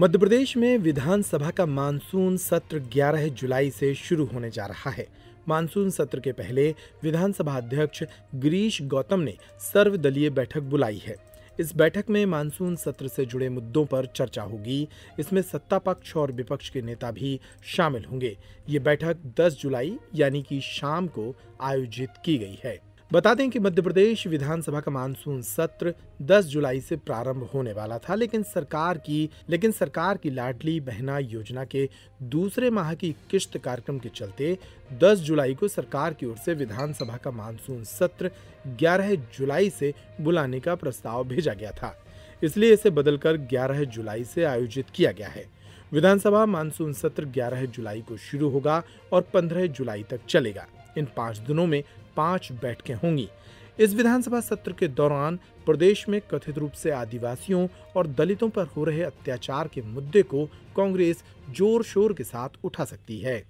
मध्य प्रदेश में विधानसभा का मानसून सत्र 11 जुलाई से शुरू होने जा रहा है। मानसून सत्र के पहले विधानसभा अध्यक्ष गिरीश गौतम ने सर्वदलीय बैठक बुलाई है। इस बैठक में मानसून सत्र से जुड़े मुद्दों पर चर्चा होगी। इसमें सत्ता पक्ष और विपक्ष के नेता भी शामिल होंगे। ये बैठक 10 जुलाई, यानी कि शाम को आयोजित की गई है। बता दें कि मध्य प्रदेश विधानसभा का मानसून सत्र 10 जुलाई से प्रारंभ होने वाला था, लेकिन सरकार की, लेकिन सरकार की लाडली बहना योजना के दूसरे माह की किश्त कार्यक्रम के चलते 10 जुलाई को सरकार की ओर से विधानसभा का मानसून सत्र 11 जुलाई से बुलाने का प्रस्ताव भेजा गया था। इसलिए इसे बदलकर 11 जुलाई से आयोजित किया गया है। विधानसभा मानसून सत्र 11 जुलाई को शुरू होगा और 15 जुलाई तक चलेगा। इन पाँच दिनों में पाँच बैठकें होंगी। इस विधानसभा सत्र के दौरान प्रदेश में कथित रूप से आदिवासियों और दलितों पर हो रहे अत्याचार के मुद्दे को कांग्रेस ज़ोर शोर के साथ उठा सकती है।